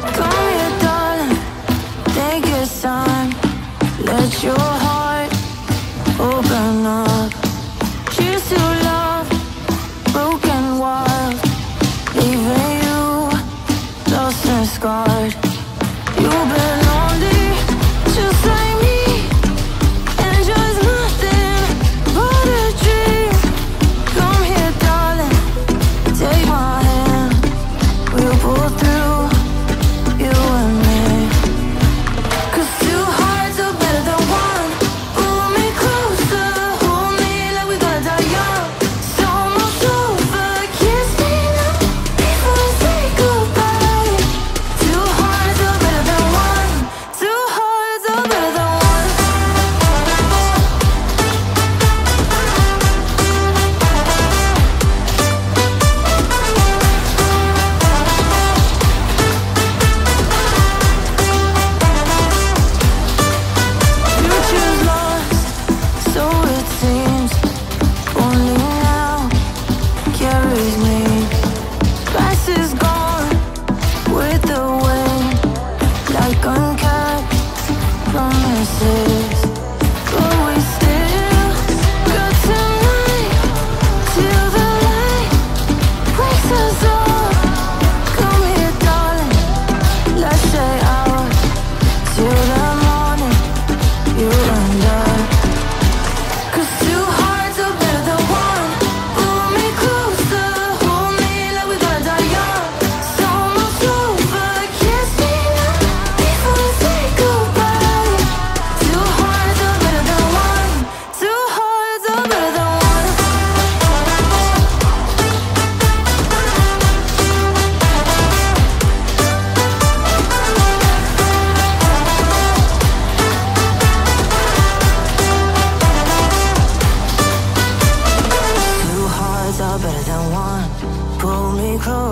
Come here, darling, take your time, let your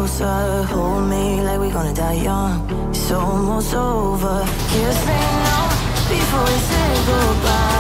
closer, hold me like we're gonna die young. It's almost over. Kiss me now before we say goodbye.